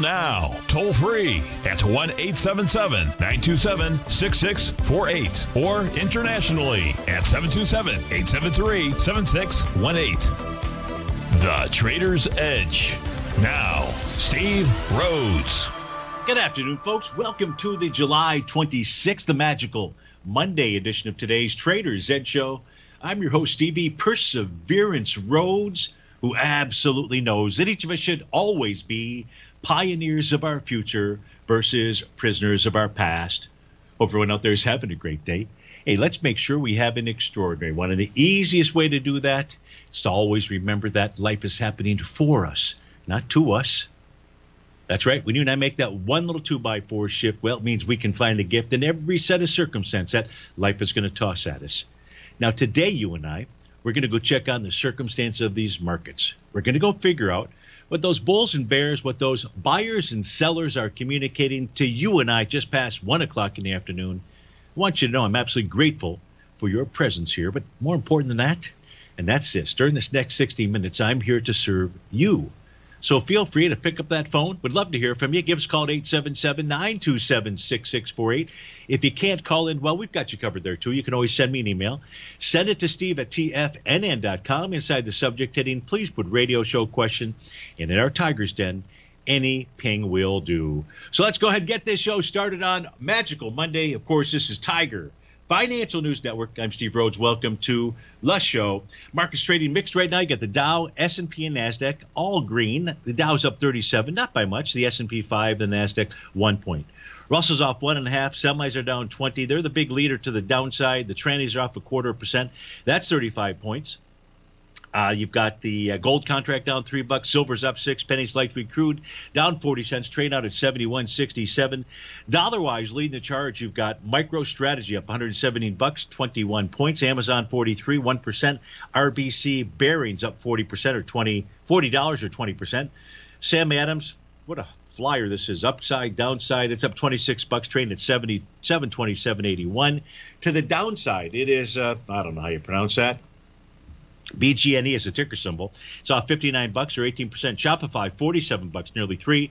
Now, toll free at 1 877 927 6648 or internationally at 727 873 7618. The Trader's Edge. Now, Steve Rhodes. Good afternoon, folks. Welcome to the July 26th, the magical Monday edition of today's Trader's Edge Show. I'm your host, Stevie Perseverance Rhodes, who absolutely knows that each of us should always be pioneers of our future versus prisoners of our past. Hope everyone out there is having a great day. Hey, let's make sure we have an extraordinary one. And the easiest way to do that is to always remember that life is happening for us, not to us. That's right. When you and I make that one little two by four shift, well, it means we can find a gift in every set of circumstance that life is going to toss at us. Now, today, you and I, we're going to go check on the circumstance of these markets. We're going to go figure out what those bulls and bears, what those buyers and sellers are communicating to you and I just past one o'clock in the afternoon. I want you to know I'm absolutely grateful for your presence here, but more important than that, and that's this during this next 60 minutes, I'm here to serve you. So feel free to pick up that phone. Would love to hear from you. Give us a call at 877 927 6648. If you can't call in, well, we've got you covered there too. You can always send me an email. Send it to steve at tfnn.com. Inside the subject heading, please put radio show question. And in our Tiger's Den, any ping will do. So let's go ahead and get this show started on Magical Monday. Of course, this is Tiger Financial News Network. I'm Steve Rhodes. Welcome to the show. Markets trading mixed right now. You got the Dow, S&P, and Nasdaq all green. The Dow's up 37, not by much. The S&P 5, the Nasdaq one point. Russell's off one and a half. Semis are down 20. They're the big leader to the downside. The trannies are off a quarter percent. That's 35 points. Uh, you've got the uh, gold contract down three bucks, silver's up six pennies, light sweet crude down 40 cents, trade out at 71.67. Dollar wise, leading the charge, you've got MicroStrategy up 117 bucks, 21 points, Amazon 43, 1%, RBC Bearings up 40% or 20, $40 or 20%. Sam Adams, what a flyer this is upside downside it's up 26 bucks trading at 77 27.81 to the downside it is uh, i don't know how you pronounce that BGNE is a ticker symbol. It's off 59 bucks or 18%. Shopify 47 bucks, nearly 3%.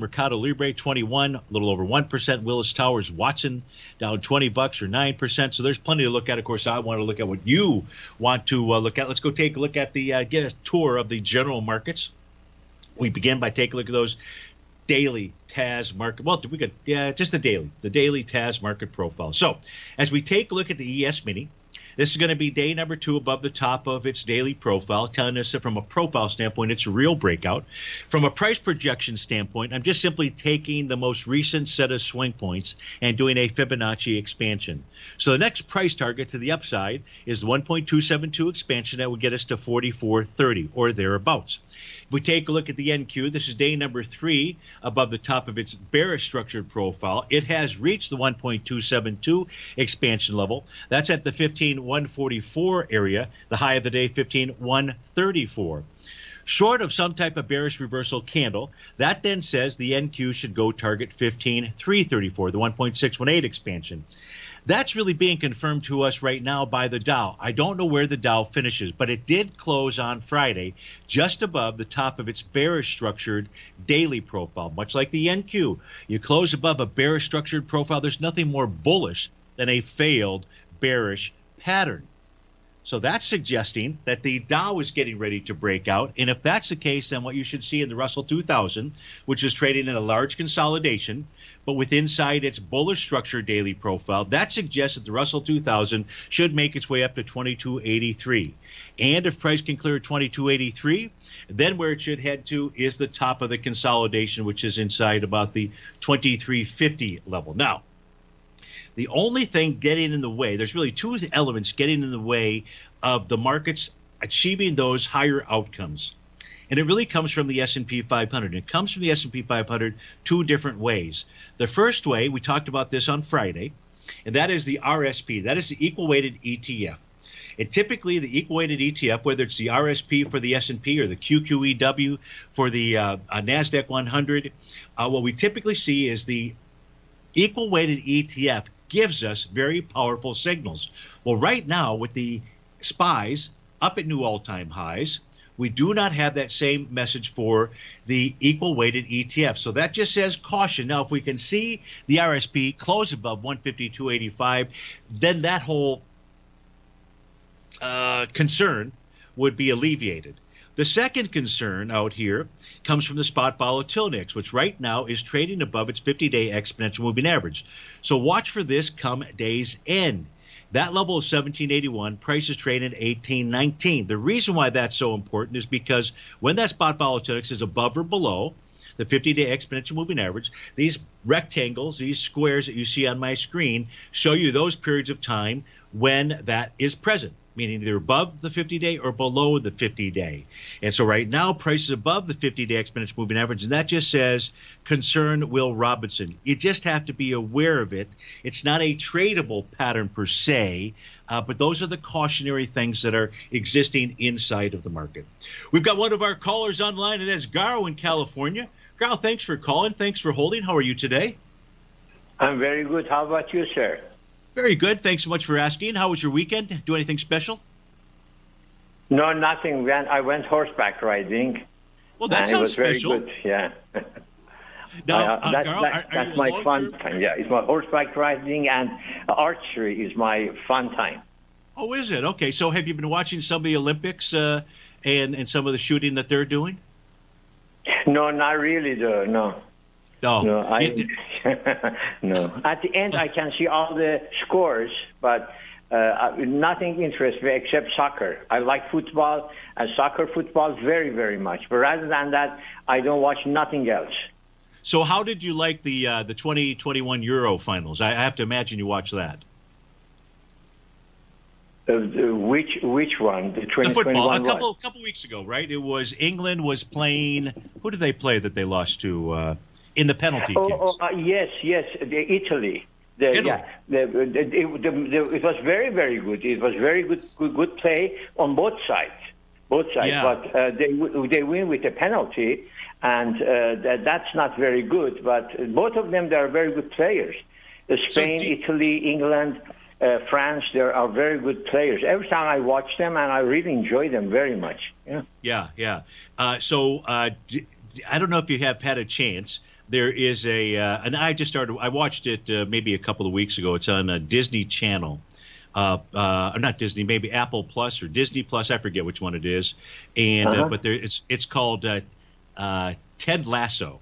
Mercado Libre 21, a little over 1%. Willis Towers Watson down 20 bucks or 9%. So there's plenty to look at. Of course, I want to look at what you want to uh, look at. Let's go take a look at the uh, get a tour of the general markets. We begin by taking a look at those daily TAS market. Well, we got yeah, just the daily, the daily TAS market profile. So as we take a look at the ES mini, this is going to be day number two above the top of its daily profile, telling us that from a profile standpoint, it's a real breakout. From a price projection standpoint, I'm just simply taking the most recent set of swing points and doing a Fibonacci expansion. So the next price target to the upside is the 1.272 expansion that would get us to 44.30 or thereabouts. We take a look at the NQ, this is day number three above the top of its bearish structured profile. It has reached the 1.272 expansion level. That's at the 15.144 area, the high of the day 15.134 short of some type of bearish reversal candle. That then says the NQ should go target 15,334, the 1.618 expansion. That's really being confirmed to us right now by the Dow. I don't know where the Dow finishes, but it did close on Friday just above the top of its bearish structured daily profile, much like the NQ. You close above a bearish structured profile, there's nothing more bullish than a failed bearish pattern. So that's suggesting that the Dow is getting ready to break out. And if that's the case, then what you should see in the Russell 2000, which is trading in a large consolidation, but with inside its bullish structure daily profile, that suggests that the Russell 2000 should make its way up to 2283. And if price can clear 2283, then where it should head to is the top of the consolidation, which is inside about the 2350 level. Now, the only thing getting in the way, there's really two elements getting in the way of the markets achieving those higher outcomes. And it really comes from the S&P 500. It comes from the S&P 500 two different ways. The first way, we talked about this on Friday, and that is the RSP. That is the equal weighted ETF. And typically, the equal weighted ETF, whether it's the RSP for the S&P or the QQEW for the uh, uh, Nasdaq 100, uh, what we typically see is the equal weighted ETF gives us very powerful signals. Well, right now with the spies up at new all-time highs, we do not have that same message for the equal weighted ETF. So that just says caution. Now, if we can see the RSP close above 152.85, then that whole uh, concern would be alleviated. The second concern out here comes from the spot volatility index, which right now is trading above its 50 day exponential moving average. So watch for this come day's end. That level is 1781. Prices trade at 1819. The reason why that's so important is because when that spot volatility is above or below the 50 day exponential moving average, these rectangles, these squares that you see on my screen, show you those periods of time when that is present meaning either above the 50 day or below the 50 day. And so right now, prices above the 50 day exponential moving average, and that just says concern Will Robinson. You just have to be aware of it. It's not a tradable pattern per se. Uh, but those are the cautionary things that are existing inside of the market. We've got one of our callers online, and that's Garo in California. Garo, thanks for calling. Thanks for holding. How are you today? I'm very good. How about you, sir? Very good. Thanks so much for asking. How was your weekend? Do anything special? No, nothing. I went horseback riding. Well, that sounds it was special. Very good. Yeah. Now, uh, that, Carl, that, are, that's are my fun time. Yeah, it's my horseback riding and archery is my fun time. Oh, is it? Okay. So have you been watching some of the Olympics uh, and, and some of the shooting that they're doing? No, not really, though. No. No. No, I, no. At the end, I can see all the scores, but uh, nothing interests me except soccer. I like football and soccer football very, very much. But rather than that, I don't watch nothing else. so how did you like the uh, the 2021 Euro finals? I, have to imagine you watched that. Uh, which which one? The The football. 2021 A one? couple couple weeks ago, right? It was England was playing. Who did they play that they lost to uh, in the penalty Oh, kicks? oh uh, yes, yes, the Italy. The, Italy. Yeah, the, the, it, the, the, it was very, very good. It was very good, good, good play on both sides, both sides. Yeah. But uh, they they win with a penalty, and uh, that, that's not very good. But both of them, they are very good players. Uh, Spain, do you- Italy, England, uh, France, they are very good players. Every time I watch them, and I really enjoy them very much. Yeah. Yeah, yeah. Uh, so uh, d- I don't know if you have had a chance. There is a, uh, and I just started. I watched it uh, maybe a couple of weeks ago. It's on a Disney Channel, uh, uh, not Disney, maybe Apple Plus or Disney Plus. I forget which one it is. And uh Uh-huh. but there, it's it's called uh, uh, Ted Lasso.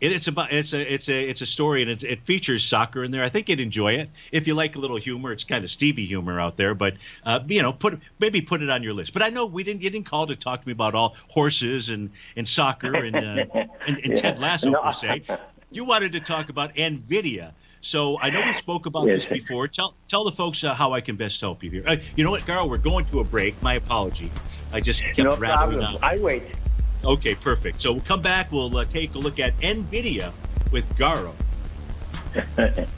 It, it's about it's a it's a it's a story and it, it features soccer in there. I think you'd enjoy it if you like a little humor. It's kind of Stevie humor out there, but uh, you know, put maybe put it on your list. But I know we didn't get in call to talk to me about all horses and and soccer and uh, and, and Ted Lasso No. per se. You wanted to talk about Nvidia. So I know we spoke about Yes. this before. Tell tell the folks uh, how I can best help you here. Uh, you know what, Carl? We're going to a break. My apology. I just kept No rattling problem. on. I wait. Okay, perfect. So we'll come back. We'll uh, take a look at NVIDIA with Garo.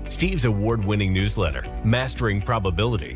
Steve's award winning newsletter, Mastering Probability,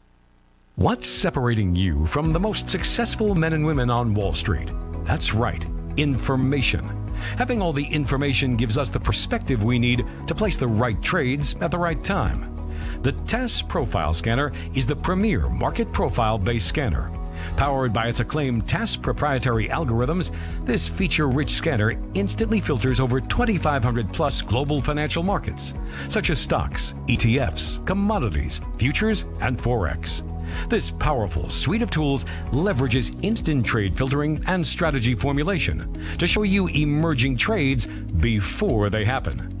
What's separating you from the most successful men and women on Wall Street? That's right, information. Having all the information gives us the perspective we need to place the right trades at the right time. The TAS Profile Scanner is the premier market profile based scanner. Powered by its acclaimed TAS proprietary algorithms, this feature rich scanner instantly filters over 2,500 plus global financial markets, such as stocks, ETFs, commodities, futures, and Forex. This powerful suite of tools leverages instant trade filtering and strategy formulation to show you emerging trades before they happen.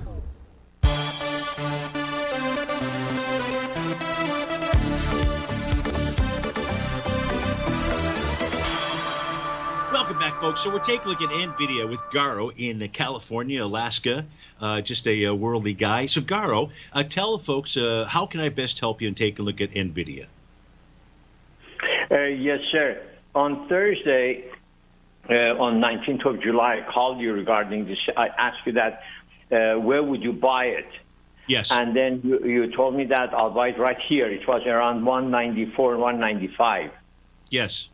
Folks. So we're taking a look at NVIDIA with Garo in California, Alaska, uh, just a, a, worldly guy. So Garo, uh, tell folks uh, how can I best help you in taking a look at NVIDIA? Uh, yes, sir. On Thursday, uh, on 19th of July, I called you regarding this. I asked you that uh, where would you buy it? Yes. And then you, you told me that I'll buy it right here. It was around 194, 195. Yes.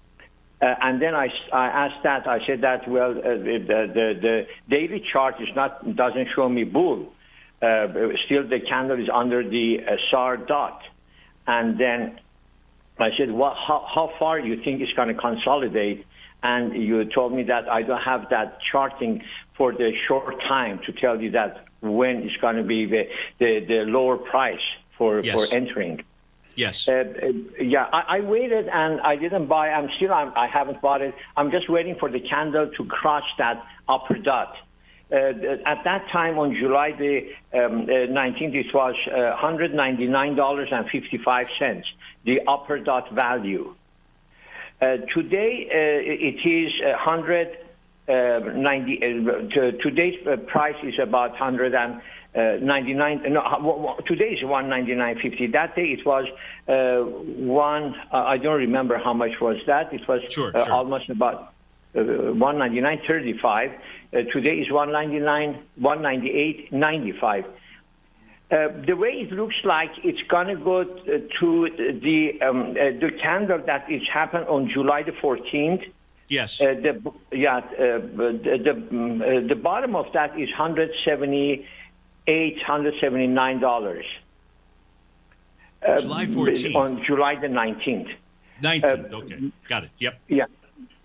Uh, and then I, I asked that. I said that well, uh, the, the, the daily chart is not doesn't show me bull. Uh, still, the candle is under the uh, SAR dot. And then I said, what, how, how far do you think it's going to consolidate? And you told me that I don't have that charting for the short time to tell you that when it's going to be the, the, the lower price for, yes. for entering. Yes. Uh, uh, yeah, I, I, waited and I didn't buy. I'm still. I'm, I haven't bought it. I'm just waiting for the candle to cross that upper dot. Uh, at that time, on July the um, 19th, it was $199.55, the upper dot value. Uh, today, it is 190. today's price is about 100 and. Uh, 99 no today is 199.50 that day it was uh, one uh, i don't remember how much was that it was sure, sure. almost about 199.35 today is 199 198.95 uh, the way it looks like it's going to go to the um, uh, the candle that is happened on July the 14th. Yes. Uh, the yeah the the, um, the bottom of that is 170 eight hundred seventy nine dollars. July 14th. On July the 19th. 19th, uh, okay. Got it. Yep. Yeah.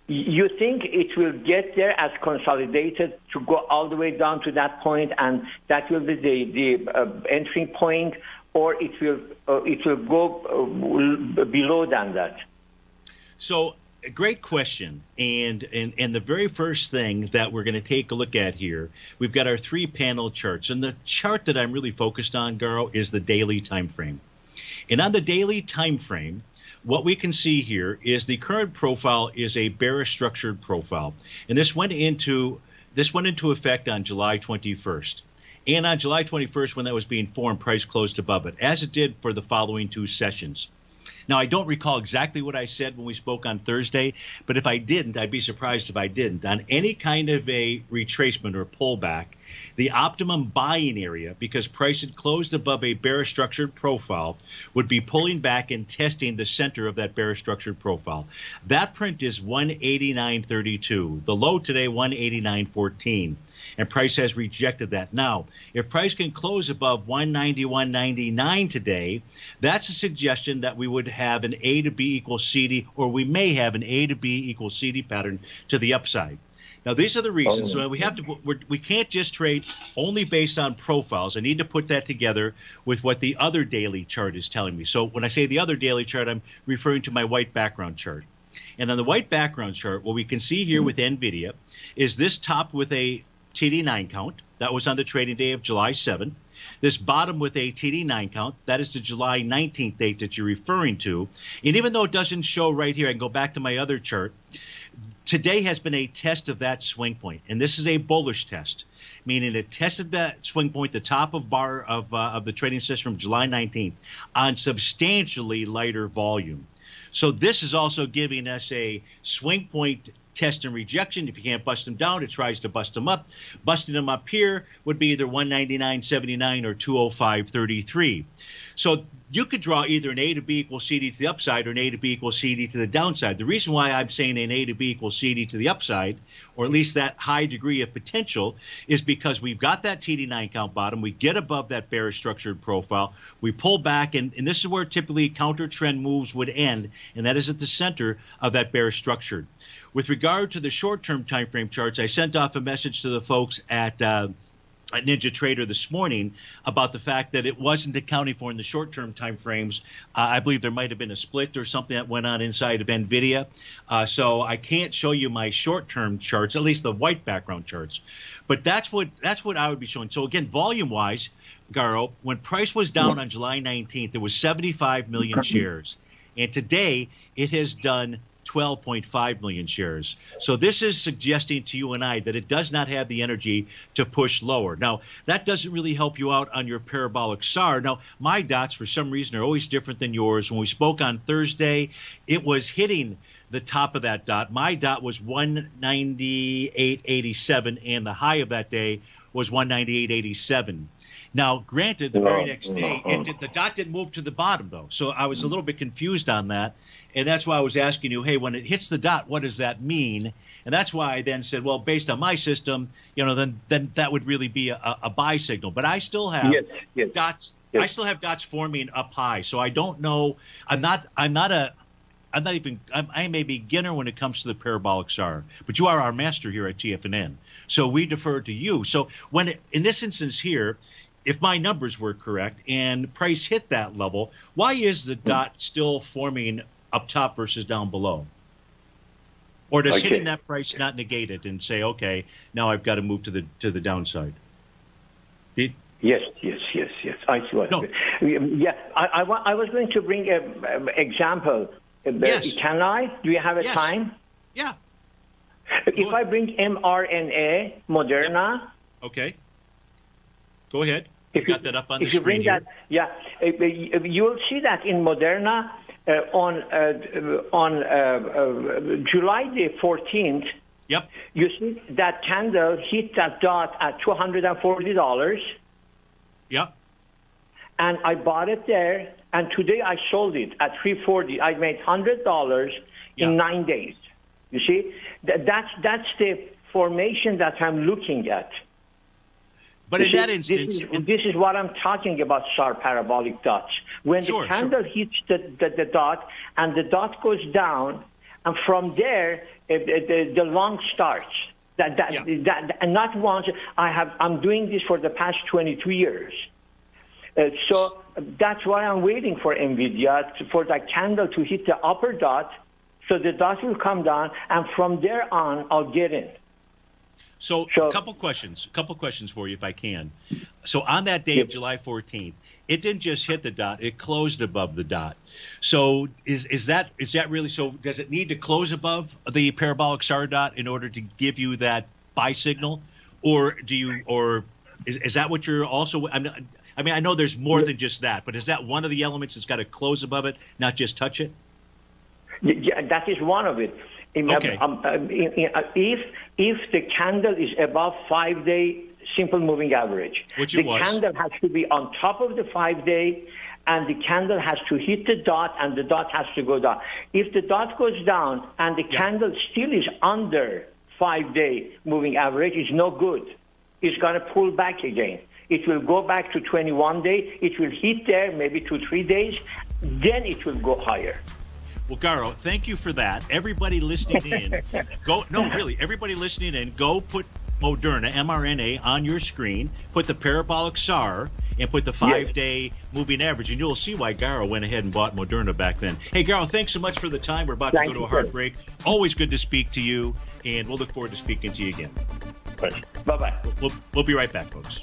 You think it will get there as consolidated to go all the way down to that point, and that will be the, the uh, entry point, or it will uh, it will go uh, below than that? So great question. And, and and the very first thing that we're going to take a look at here, we've got our three panel charts. And the chart that I'm really focused on, Garo, is the daily time frame. And on the daily time frame, what we can see here is the current profile is a bearish structured profile. And this went into this went into effect on July 21st. And on July 21st, when that was being formed, price closed above it, as it did for the following two sessions. Now, I don't recall exactly what I said when we spoke on Thursday, but if I didn't, I'd be surprised if I didn't. On any kind of a retracement or pullback, the optimum buying area, because price had closed above a bearish structured profile, would be pulling back and testing the center of that bearish structured profile. That print is 189.32. The low today, 189.14 and price has rejected that. Now, if price can close above 191.99 today, that's a suggestion that we would have an A to B equals CD, or we may have an A to B equals CD pattern to the upside. Now, these are the reasons. Oh, uh, we have to. We're, we can not just trade only based on profiles. I need to put that together with what the other daily chart is telling me. So when I say the other daily chart, I'm referring to my white background chart. And on the white background chart, what we can see here with NVIDIA is this top with a TD9 count. That was on the trading day of July 7. This bottom with a TD9 count, that is the July 19th date that you're referring to. And even though it doesn't show right here, I can go back to my other chart. Today has been a test of that swing point, and this is a bullish test, meaning it tested that swing point, the top of bar of uh, of the trading system, July 19th, on substantially lighter volume. So this is also giving us a swing point test and rejection. If you can't bust them down, it tries to bust them up. Busting them up here would be either 199.79 or 205.33. So you could draw either an A to B equals CD to the upside or an A to B equals CD to the downside. The reason why I'm saying an A to B equals CD to the upside, or at least that high degree of potential, is because we've got that TD9 count bottom. We get above that bearish structured profile. We pull back, and, and this is where typically counter trend moves would end, and that is at the center of that bearish structured. With regard to the short-term time frame charts, I sent off a message to the folks at uh, at Ninja Trader this morning about the fact that it wasn't accounting for in the short-term time frames. Uh, I believe there might have been a split or something that went on inside of Nvidia. Uh, so I can't show you my short-term charts, at least the white background charts. But that's what that's what I would be showing. So again, volume-wise, Garo, when price was down on July 19th, there was 75 million shares, and today it has done 12.5 million shares. So this is suggesting to you and I that it does not have the energy to push lower. Now, that doesn't really help you out on your parabolic SAR. Now, my dots, for some reason, are always different than yours. When we spoke on Thursday, it was hitting the top of that dot. My dot was 198.87, and the high of that day was 198.87. Now, granted, the very next day, it um, did, the dot didn't move to the bottom, though. So I was a little bit confused on that. And that's why I was asking you, hey, when it hits the dot, what does that mean? And that's why I then said, well, based on my system, you know, then then that would really be a, a buy signal. But I still have yes, yes, dots. Yes. I still have dots forming up high, so I don't know. I'm not. I'm not a. I'm not even. I'm, I'm a beginner when it comes to the parabolic SAR, but you are our master here at TFNN, so we defer to you. So when it, in this instance here, if my numbers were correct and price hit that level, why is the dot still forming up top versus down below? Or does okay. hitting that price not negate it and say, okay, now I've got to move to the to the downside? Did, Yes, yes, yes, yes. I see what. No. Yeah, I, I, I, was going to bring an example. Uh, yes. Can I? Do you have a yes. time? Yeah. If I bring mRNA, Moderna. Okay. Go ahead. If you got that up on the if you bring here. that, yeah, you'll see that in Moderna uh, on uh, on uh, July the 14th. Yep. You see that candle hit that dot at two hundred and forty dollars. Yep. And I bought it there, and today I sold it at three forty. I made hundred dollars yep. in nine days. You see, that's that's the formation that I'm looking at. But in that instance, this is, this is, what I'm talking about, sharp parabolic dots. When sure, the candle sure. hits the, the, the, dot and the dot goes down, and from there uh, the, the long starts. That, that, yeah. that, and not once. I have. I'm doing this for the past 22 years. Uh, so that's why I'm waiting for NVIDIA to, for that candle to hit the upper dot, so the dot will come down, and from there on, I'll get in. So, a couple questions, a couple questions for you, if I can. So, on that day of July 14th, it didn't just hit the dot; it closed above the dot. So, is is that is that really so? Does it need to close above the parabolic SAR dot in order to give you that buy signal, or do you or Is, is that what you're also? I mean, I mean, I know there's more than just that, but is that one of the elements that's got to close above it, not just touch it? Yeah, that is one of it. Okay. Um, um, in- in- uh, if if the candle is above five day simple moving average, Which the was. candle has to be on top of the five day, and the candle has to hit the dot, and the dot has to go down. If the dot goes down and the Yeah. candle still is under five day moving average, it's no good. It's going to pull back again. It will go back to 21 day. It will hit there maybe two three days, then it will go higher. Well, Garo, thank you for that. Everybody listening in, go. No, really, everybody listening in, go put Moderna mRNA on your screen. Put the parabolic SAR and put the five-day moving average, and you'll see why Garo went ahead and bought Moderna back then. Hey, Garo, thanks so much for the time. We're about Thank to go to a hard sir. break. Always good to speak to you, and we'll look forward to speaking to you again. Bye bye. We'll, we'll be right back, folks.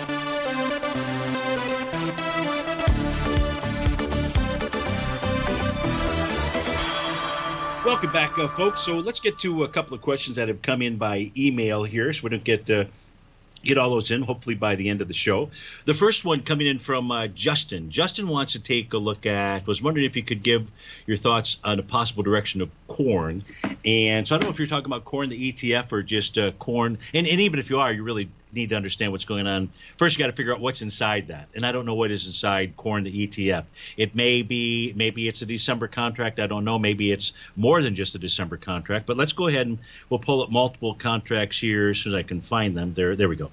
Welcome back, uh, folks. So let's get to a couple of questions that have come in by email here, so we don't get uh, get all those in. Hopefully by the end of the show. The first one coming in from uh, Justin. Justin wants to take a look at. Was wondering if you could give your thoughts on a possible direction of corn. And so I don't know if you're talking about corn, the ETF, or just uh, corn. And, and even if you are, you really need to understand what's going on. First, you got to figure out what's inside that. And I don't know what is inside corn, the ETF. It may be, maybe it's a December contract. I don't know. Maybe it's more than just a December contract. But let's go ahead and we'll pull up multiple contracts here as soon as I can find them. There, there we go.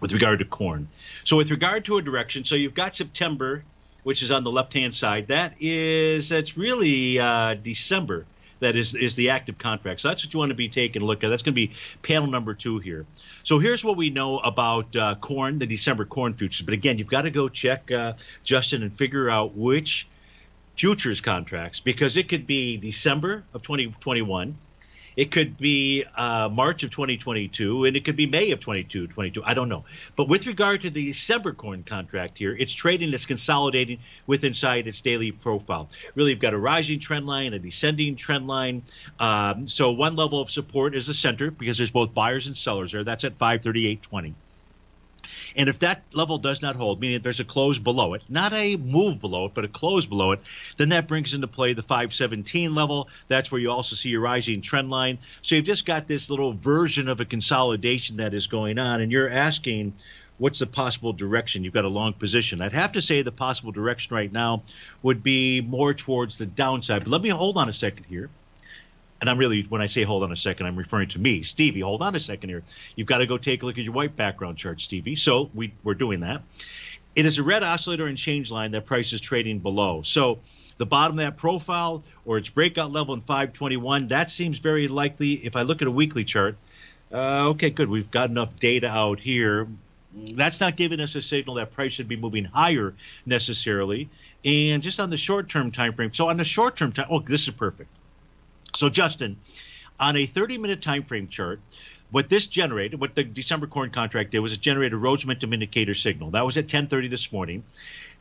with regard to corn. So with regard to a direction, so you've got September, which is on the left-hand side. That is that's really uh, December. That is is the active contract. So that's what you want to be taking a look at. That's going to be panel number two here. So here's what we know about uh, corn, the December corn futures. But again, you've got to go check uh, Justin and figure out which futures contracts because it could be December of 2021 it could be uh, March of 2022, and it could be May of 2022. I don't know. But with regard to the corn contract here, it's trading, it's consolidating with inside its daily profile. Really, you've got a rising trend line, a descending trend line. Um, so one level of support is the center because there's both buyers and sellers there. That's at 538.20. And if that level does not hold, meaning there's a close below it, not a move below it, but a close below it, then that brings into play the 517 level. That's where you also see your rising trend line. So you've just got this little version of a consolidation that is going on, and you're asking, what's the possible direction? You've got a long position. I'd have to say the possible direction right now would be more towards the downside. But let me hold on a second here and I'm really when I say hold on a second, I'm referring to me, Stevie. Hold on a second here. You've got to go take a look at your white background chart, Stevie. So we we're doing that. It is a red oscillator and change line that price is trading below. So the bottom of that profile or its breakout level in 521, that seems very likely. If I look at a weekly chart, uh, okay, good. We've got enough data out here. That's not giving us a signal that price should be moving higher necessarily. And just on the short term time frame. So on the short term time, oh, this is perfect. So, Justin, on a 30 minute time frame chart, what this generated, what the December corn contract did was it generated a Rhodes momentum indicator signal. That was at 10:30 this morning.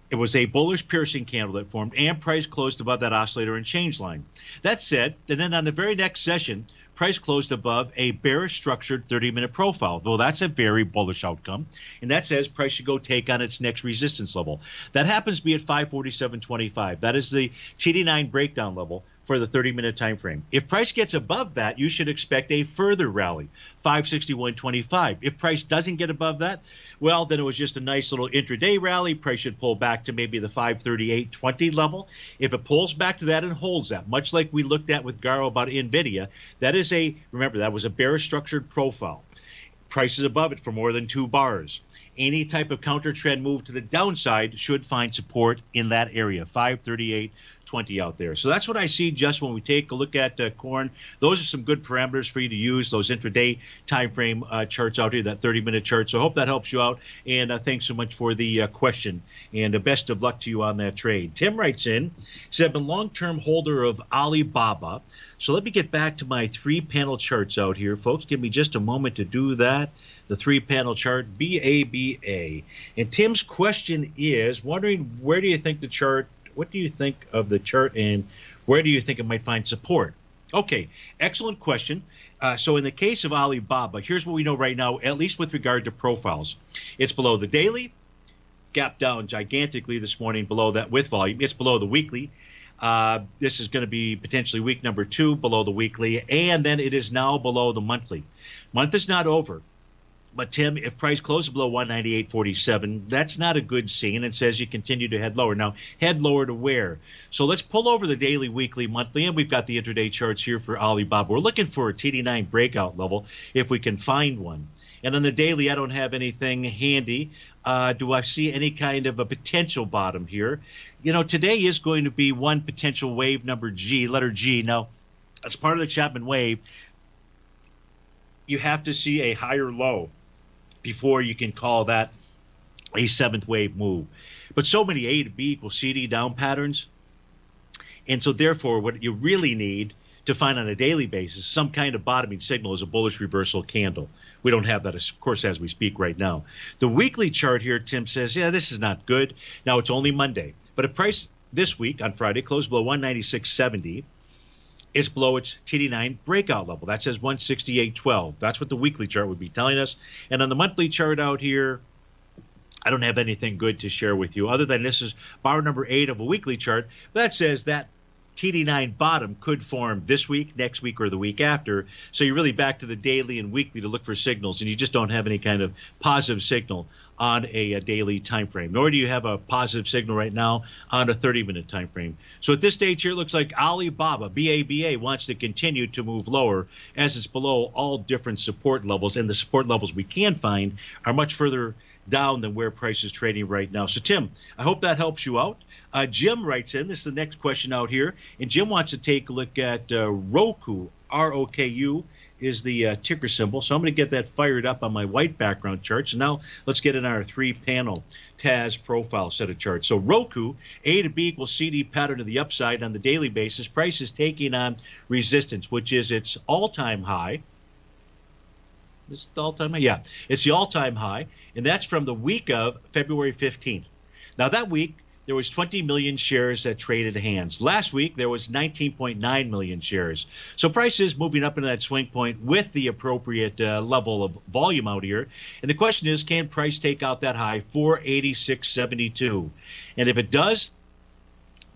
It was a bullish piercing candle that formed, and price closed above that oscillator and change line. That said, and then on the very next session, price closed above a bearish structured 30 minute profile. Though that's a very bullish outcome. And that says price should go take on its next resistance level. That happens to be at 547.25. That is the TD9 breakdown level for the 30 minute time frame. If price gets above that, you should expect a further rally, 561.25. If price doesn't get above that, well, then it was just a nice little intraday rally. Price should pull back to maybe the 538.20 level. If it pulls back to that and holds that, much like we looked at with Garo about Nvidia, that is a remember that was a bearish structured profile. Prices above it for more than two bars any type of counter trend move to the downside should find support in that area 538 20 out there. So that's what I see just when we take a look at uh, corn. Those are some good parameters for you to use, those intraday time frame uh, charts out here, that 30 minute chart. So I hope that helps you out. And uh, thanks so much for the uh, question. And uh, best of luck to you on that trade. Tim writes in, says, I've been long term holder of Alibaba. So let me get back to my three panel charts out here, folks. Give me just a moment to do that the three panel chart, BABA. And Tim's question is wondering where do you think the chart what do you think of the chart and where do you think it might find support? Okay, excellent question. Uh, so, in the case of Alibaba, here's what we know right now, at least with regard to profiles. It's below the daily, gap down gigantically this morning below that with volume. It's below the weekly. Uh, this is going to be potentially week number two below the weekly, and then it is now below the monthly. Month is not over. But Tim, if price closes below 198.47, that's not a good scene. It says you continue to head lower. Now, head lower to where? So let's pull over the daily, weekly, monthly, and we've got the intraday charts here for Alibaba. We're looking for a TD9 breakout level if we can find one. And on the daily, I don't have anything handy. Uh, do I see any kind of a potential bottom here? You know, today is going to be one potential wave number G, letter G. Now, as part of the Chapman wave, you have to see a higher low before you can call that a seventh wave move. But so many A to B equals CD down patterns. And so, therefore, what you really need to find on a daily basis some kind of bottoming signal is a bullish reversal candle. We don't have that, of course, as we speak right now. The weekly chart here, Tim says, yeah, this is not good. Now, it's only Monday. But if price this week on Friday closed below 196.70, is below its TD9 breakout level. That says 168.12. That's what the weekly chart would be telling us. And on the monthly chart out here, I don't have anything good to share with you other than this is bar number eight of a weekly chart that says that TD9 bottom could form this week, next week, or the week after. So you're really back to the daily and weekly to look for signals, and you just don't have any kind of positive signal on a, a, daily time frame, nor do you have a positive signal right now on a 30 minute time frame. So at this stage here, it looks like Alibaba, BABA, wants to continue to move lower as it's below all different support levels. And the support levels we can find are much further down than where price is trading right now. So, Tim, I hope that helps you out. Uh, Jim writes in, this is the next question out here, and Jim wants to take a look at uh, Roku, R O K U is the uh, ticker symbol. So I'm going to get that fired up on my white background chart. So now let's get in our three panel TAS profile set of charts. So Roku, A to B equals CD pattern to the upside on the daily basis. Price is taking on resistance, which is its all time high. Is the all time high? Yeah, it's the all time high. And that's from the week of February 15th. Now, that week, there was 20 million shares that traded hands. Last week there was 19.9 million shares. So prices moving up into that swing point with the appropriate uh, level of volume out here. And the question is, can price take out that high 486.72? And if it does,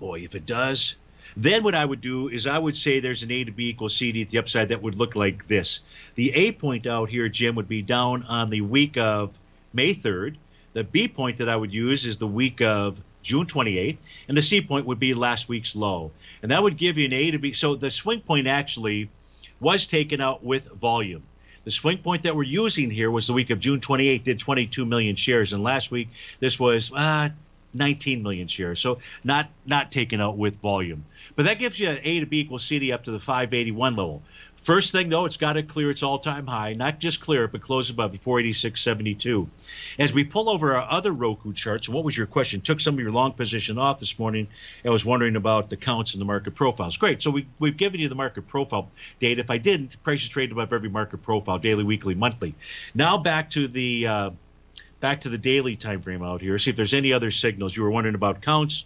boy, if it does, then what I would do is I would say there's an A to B equals CD at the upside that would look like this. The A point out here, Jim, would be down on the week of May 3rd. The B point that I would use is the week of June 28th, and the C point would be last week's low. And that would give you an A to B. So the swing point actually was taken out with volume. The swing point that we're using here was the week of June 28th, did 22 million shares. And last week, this was uh, 19 million shares. So not not taken out with volume. But that gives you an A to B equals CD up to the 581 level. First thing, though, it's got to clear its all time high, not just clear it, but close above 486.72. As we pull over our other Roku charts, what was your question? Took some of your long position off this morning. I was wondering about the counts and the market profiles. Great. So we, we've given you the market profile data. If I didn't, prices traded above every market profile, daily, weekly, monthly. Now back to the. Uh, back to the daily time frame out here. See if there's any other signals. You were wondering about counts.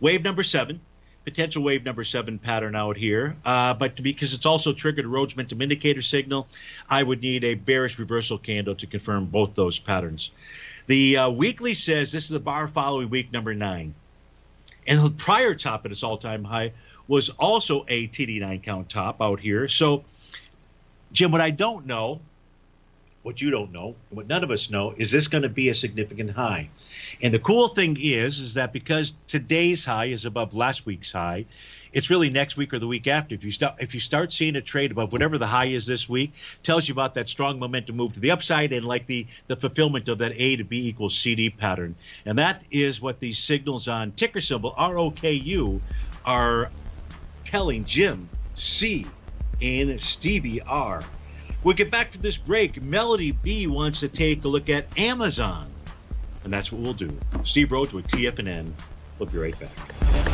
Wave number seven, potential wave number seven pattern out here. Uh, but because it's also triggered a Rhodes Momentum Indicator signal, I would need a bearish reversal candle to confirm both those patterns. The uh, weekly says this is the bar following week number nine. And the prior top at its all time high was also a TD9 count top out here. So, Jim, what I don't know what you don't know, what none of us know, is this going to be a significant high? And the cool thing is, is that because today's high is above last week's high, it's really next week or the week after. If you start if you start seeing a trade above whatever the high is this week, tells you about that strong momentum move to the upside and like the the fulfillment of that A to B equals CD pattern. And that is what these signals on ticker symbol ROKU are telling Jim C and Stevie R. We'll get back to this break. Melody B wants to take a look at Amazon. And that's what we'll do. Steve Rhodes with TFNN. We'll be right back.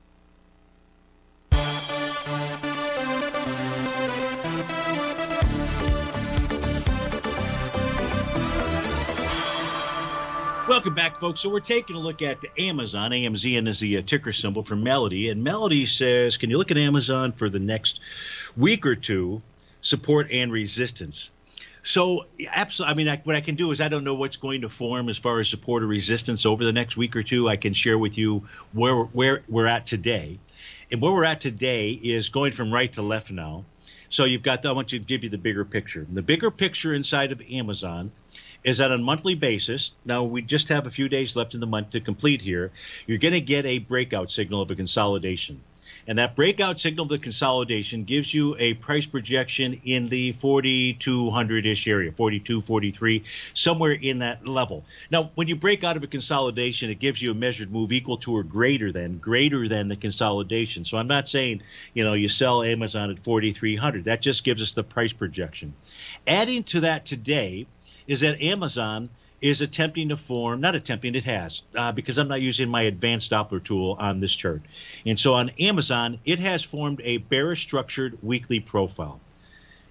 Welcome back, folks. So we're taking a look at the Amazon. AMZN is the uh, ticker symbol for Melody, and Melody says, "Can you look at Amazon for the next week or two, support and resistance?" So, absolutely. I mean, I, what I can do is I don't know what's going to form as far as support or resistance over the next week or two. I can share with you where where we're at today, and where we're at today is going from right to left now. So you've got. I want you to give you the bigger picture. The bigger picture inside of Amazon is that on a monthly basis, now we just have a few days left in the month to complete here, you're going to get a breakout signal of a consolidation. And that breakout signal of the consolidation gives you a price projection in the 4,200 ish area, 42, 43, somewhere in that level. Now, when you break out of a consolidation, it gives you a measured move equal to or greater than, greater than the consolidation. So I'm not saying, you know, you sell Amazon at 4,300. That just gives us the price projection. Adding to that today, is that Amazon is attempting to form, not attempting, it has, uh, because I'm not using my advanced Doppler tool on this chart. And so on Amazon, it has formed a bearish structured weekly profile.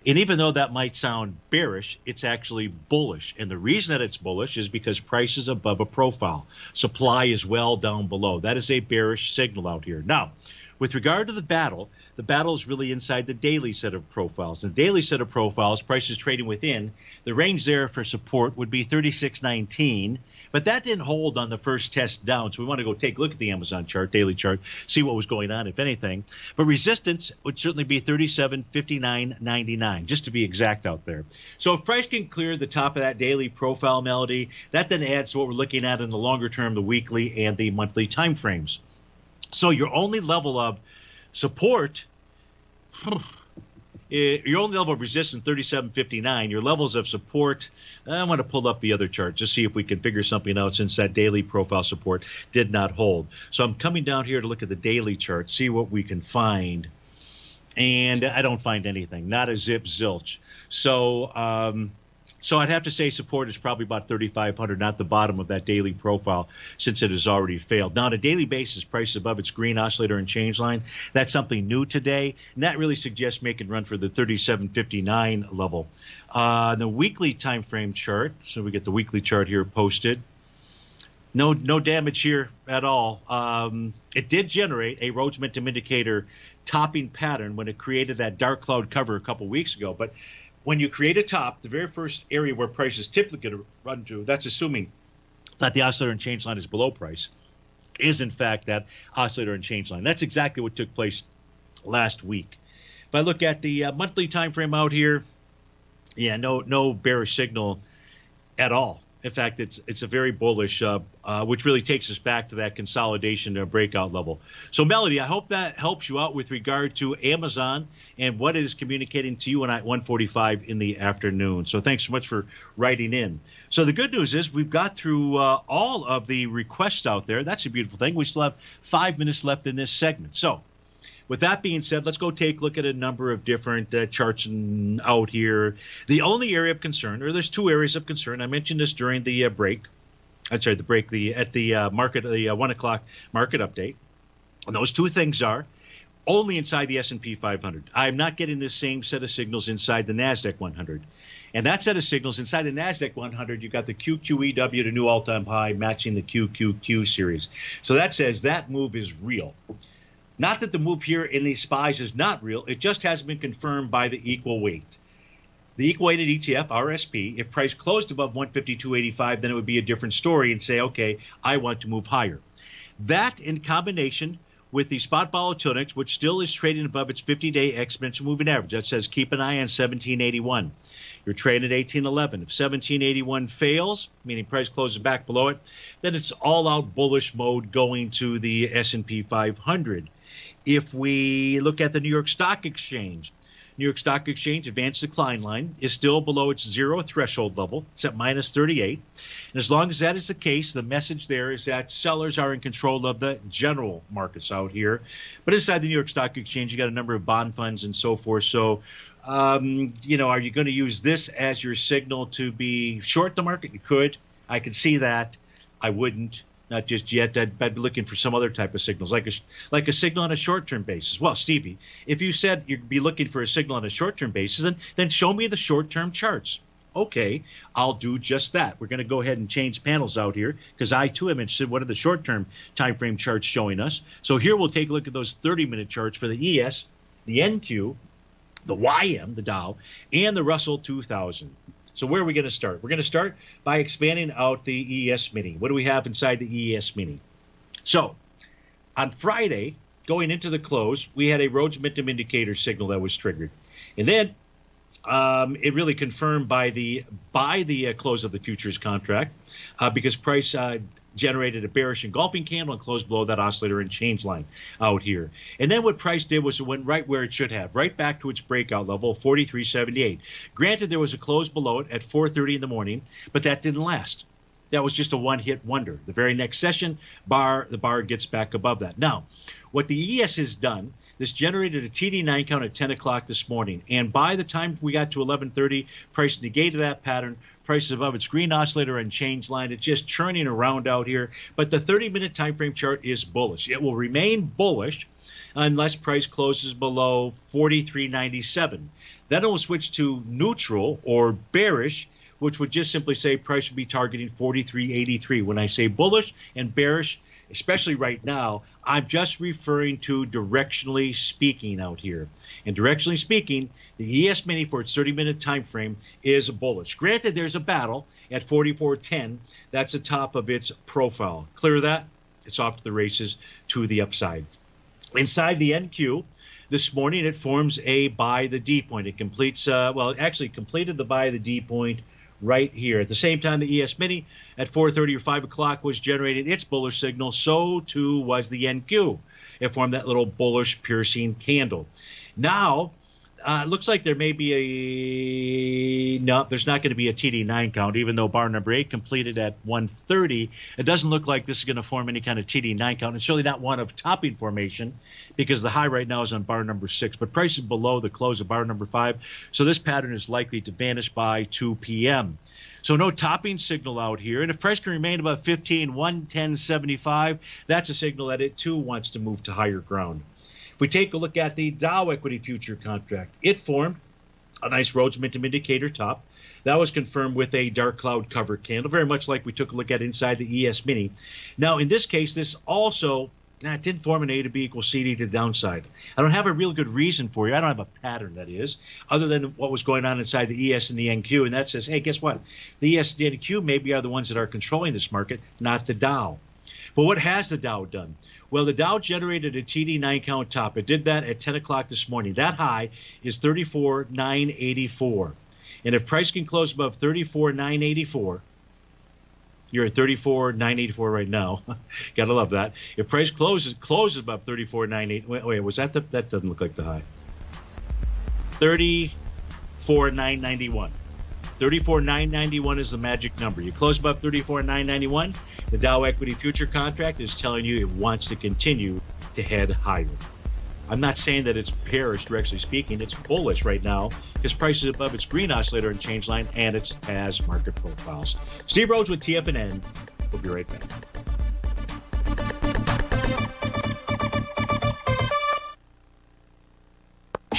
And even though that might sound bearish, it's actually bullish. And the reason that it's bullish is because price is above a profile. Supply is well down below. That is a bearish signal out here. Now, with regard to the battle, the battle is really inside the daily set of profiles. The daily set of profiles, prices trading within, the range there for support would be 36.19. But that didn't hold on the first test down. So we want to go take a look at the Amazon chart, daily chart, see what was going on, if anything. But resistance would certainly be 37.59.99, just to be exact out there. So if price can clear the top of that daily profile melody, that then adds to what we're looking at in the longer term, the weekly and the monthly time frames. So your only level of support your only level of resistance 3759 your levels of support. I want to pull up the other chart just see if we can figure something out since that daily profile support did not hold. So i'm coming down here to look at the daily chart see what we can find. And i don't find anything not a zip zilch. So um, so I'd have to say support is probably about 3,500, not the bottom of that daily profile, since it has already failed. Now, on a daily basis, price above its green oscillator and change line. That's something new today, and that really suggests making run for the 37.59 level. Uh, the weekly time frame chart. So we get the weekly chart here posted. No, no damage here at all. Um, it did generate a Rhodes Momentum Indicator topping pattern when it created that dark cloud cover a couple weeks ago, but when you create a top, the very first area where price is typically going to run to, that's assuming that the oscillator and change line is below price, is in fact that oscillator and change line. That's exactly what took place last week. If I look at the uh, monthly time frame out here, yeah, no no bearish signal at all. In fact, it's it's a very bullish, uh, uh, which really takes us back to that consolidation or breakout level. So, Melody, I hope that helps you out with regard to Amazon and what it is communicating to you and at 1:45 in the afternoon. So, thanks so much for writing in. So, the good news is we've got through uh, all of the requests out there. That's a beautiful thing. We still have five minutes left in this segment. So, with that being said, let's go take a look at a number of different uh, charts out here. The only area of concern, or there's two areas of concern. I mentioned this during the uh, break. I'm sorry, the break the at the uh, market the uh, one o'clock market update. And those two things are only inside the S&P 500. I'm not getting the same set of signals inside the Nasdaq 100. And that set of signals inside the Nasdaq 100, you've got the QQEW to new all-time high matching the QQQ series. So that says that move is real. Not that the move here in these spies is not real, it just hasn't been confirmed by the equal weight. The equal weighted ETF, RSP, if price closed above 152.85, then it would be a different story and say, okay, I want to move higher. That in combination with the spot volatility, which still is trading above its 50 day exponential moving average, that says keep an eye on 1781. You're trading at 1811. If 1781 fails, meaning price closes back below it, then it's all out bullish mode going to the S&P 500. If we look at the New York Stock Exchange, New York Stock Exchange advanced decline line is still below its zero threshold level. It's at minus 38. And as long as that is the case, the message there is that sellers are in control of the general markets out here. But inside the New York Stock Exchange, you got a number of bond funds and so forth. So, um, you know, are you going to use this as your signal to be short the market? You could. I could see that. I wouldn't not just yet. I'd, I'd, be looking for some other type of signals, like a like a signal on a short-term basis. Well, Stevie, if you said you'd be looking for a signal on a short-term basis, then then show me the short-term charts. Okay, I'll do just that. We're going to go ahead and change panels out here because I too am interested. What are the short-term time frame charts showing us? So here we'll take a look at those 30-minute charts for the ES, the NQ, the YM, the Dow, and the Russell 2000. So where are we going to start? We're going to start by expanding out the ES Mini. What do we have inside the ES Mini? So on Friday, going into the close, we had a Rhodes Momentum Indicator signal that was triggered, and then um, it really confirmed by the by the uh, close of the futures contract uh, because price uh, generated a bearish engulfing candle and closed below that oscillator and change line out here. And then what price did was it went right where it should have, right back to its breakout level, 43.78. Granted, there was a close below it at 4:30 in the morning, but that didn't last. That was just a one-hit wonder. The very next session, bar the bar gets back above that. Now, what the ES has done this generated a TD9 count at 10 o'clock this morning, and by the time we got to 11:30, price negated that pattern, prices above its green oscillator and change line. It's just churning around out here. But the 30 minute time frame chart is bullish. It will remain bullish unless price closes below 43.97. Then it will switch to neutral or bearish which would just simply say price would be targeting 43.83. When I say bullish and bearish, especially right now, I'm just referring to directionally speaking out here. And directionally speaking, the ES Mini for its 30 minute time frame is bullish. Granted, there's a battle at 44.10. That's the top of its profile. Clear that? It's off to the races to the upside. Inside the NQ, this morning it forms a buy the D point. It completes, uh, well, it actually completed the buy the D point right here. At the same time, the ES Mini at 4:30 or 5 o'clock was generating its bullish signal. So too was the NQ. It formed that little bullish piercing candle. Now, uh, it looks like there may be a no. There's not going to be a TD9 count, even though bar number eight completed at 130. It doesn't look like this is going to form any kind of TD9 count. It's certainly not one of topping formation because the high right now is on bar number six, but price is below the close of bar number five. So this pattern is likely to vanish by 2 p.m. So no topping signal out here. And if price can remain above 15, 110.75, that's a signal that it too wants to move to higher ground. If we take a look at the Dow equity future contract, it formed a nice Rhodes Momentum indicator top. That was confirmed with a dark cloud cover candle, very much like we took a look at inside the ES Mini. Now, in this case, this also Nah, it didn't form an A to B equals CD to the downside. I don't have a real good reason for you. I don't have a pattern, that is, other than what was going on inside the ES and the NQ. And that says, hey, guess what? The ES and the NQ maybe are the ones that are controlling this market, not the Dow. But what has the Dow done? Well, the Dow generated a TD9 count top. It did that at 10 o'clock this morning. That high is 34,984. And if price can close above 34,984, You're at 34,984 right now. Gotta love that. If price closes closes above 34,980. Wait, wait, was that the? That doesn't look like the high. 34,991. 34,991 is the magic number. You close above 34,991. The Dow Equity Future Contract is telling you it wants to continue to head higher. I'm not saying that it's bearish, directly speaking. It's bullish right now because price is above its green oscillator and change line and its TAS market profiles. Steve Rhodes with TFNN. We'll be right back.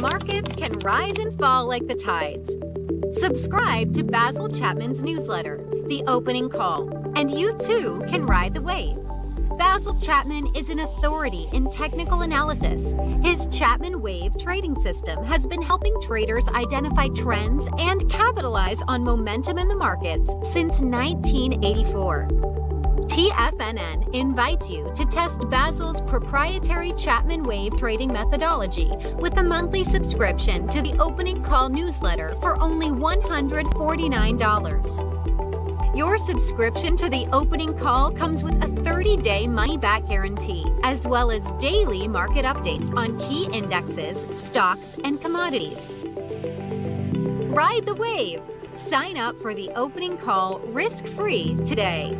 Markets can rise and fall like the tides. Subscribe to Basil Chapman's newsletter, The Opening Call, and you too can ride the wave. Basil Chapman is an authority in technical analysis. His Chapman Wave trading system has been helping traders identify trends and capitalize on momentum in the markets since 1984. TFNN invites you to test Basil's proprietary Chapman Wave trading methodology with a monthly subscription to the opening call newsletter for only $149. Your subscription to the opening call comes with a 30 day money back guarantee, as well as daily market updates on key indexes, stocks, and commodities. Ride the wave! Sign up for the opening call risk free today.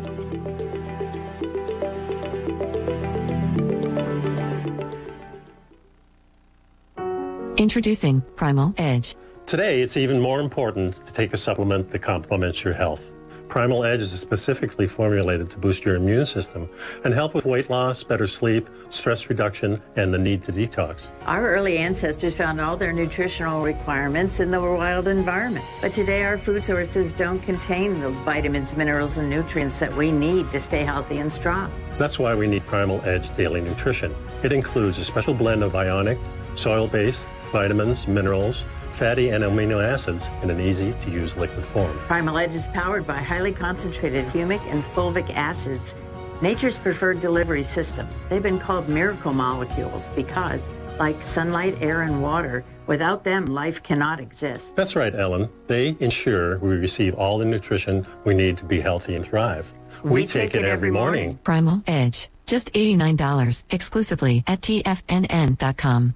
Introducing Primal Edge. Today, it's even more important to take a supplement that complements your health. Primal Edge is specifically formulated to boost your immune system and help with weight loss, better sleep, stress reduction, and the need to detox. Our early ancestors found all their nutritional requirements in the wild environment. But today, our food sources don't contain the vitamins, minerals, and nutrients that we need to stay healthy and strong. That's why we need Primal Edge Daily Nutrition. It includes a special blend of ionic, soil based vitamins, minerals, fatty and amino acids in an easy to use liquid form. Primal Edge is powered by highly concentrated humic and fulvic acids, nature's preferred delivery system. They've been called miracle molecules because, like sunlight, air, and water, without them, life cannot exist. That's right, Ellen. They ensure we receive all the nutrition we need to be healthy and thrive. We, we take, take, it, every morning. morning. Primal Edge, just $89 exclusively at TFNN.com.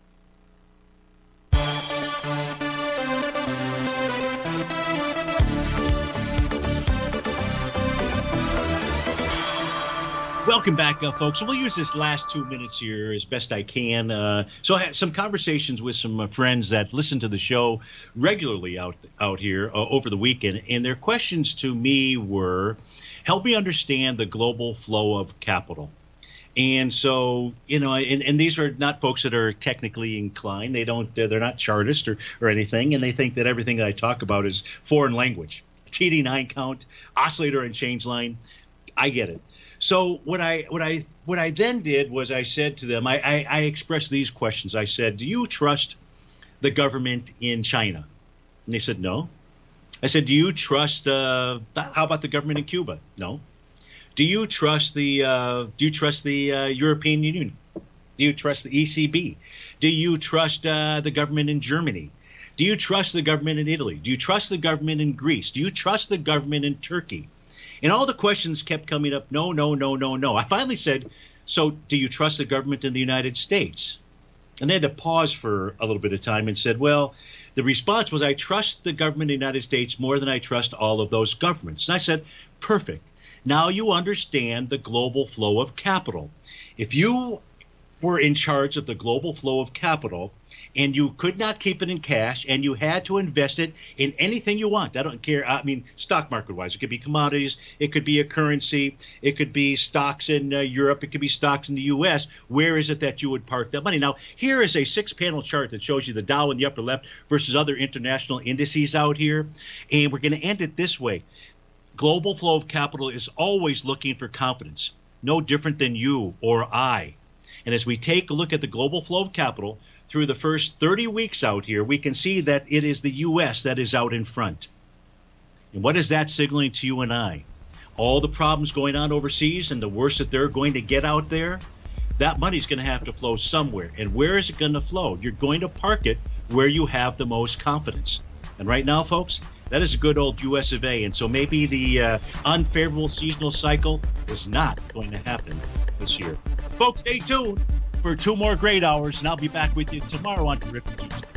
Welcome back, uh, folks. We'll use this last two minutes here as best I can. Uh, so I had some conversations with some uh, friends that listen to the show regularly out out here uh, over the weekend, and their questions to me were, "Help me understand the global flow of capital." And so, you know, and, and these are not folks that are technically inclined. They don't, they're not chartist or, or anything, and they think that everything that I talk about is foreign language. TD9 count, oscillator and change line. I get it. So what I what I what I then did was I said to them, I, I, I expressed these questions. I said, "Do you trust the government in China?" And they said, "No." I said, "Do you trust? Uh, how about the government in Cuba?" No. Do you trust the uh, Do you trust the uh, European Union? Do you trust the ECB? Do you trust uh, the government in Germany? Do you trust the government in Italy? Do you trust the government in Greece? Do you trust the government in Turkey? And all the questions kept coming up no, no, no, no, no. I finally said, So do you trust the government in the United States? And they had to pause for a little bit of time and said, Well, the response was, I trust the government of the United States more than I trust all of those governments. And I said, Perfect. Now you understand the global flow of capital. If you were in charge of the global flow of capital, and you could not keep it in cash and you had to invest it in anything you want. I don't care. I mean, stock market wise, it could be commodities, it could be a currency, it could be stocks in uh, Europe, it could be stocks in the US. Where is it that you would park that money? Now, here is a six panel chart that shows you the Dow in the upper left versus other international indices out here. And we're going to end it this way global flow of capital is always looking for confidence, no different than you or I. And as we take a look at the global flow of capital through the first 30 weeks out here, we can see that it is the U.S. that is out in front. And what is that signaling to you and I? All the problems going on overseas and the worse that they're going to get out there, that money's going to have to flow somewhere. And where is it going to flow? You're going to park it where you have the most confidence. And right now, folks, that is a good old US of A. And so maybe the uh, unfavorable seasonal cycle is not going to happen this year. Folks, stay tuned for two more great hours, and I'll be back with you tomorrow on Terrific Tuesday.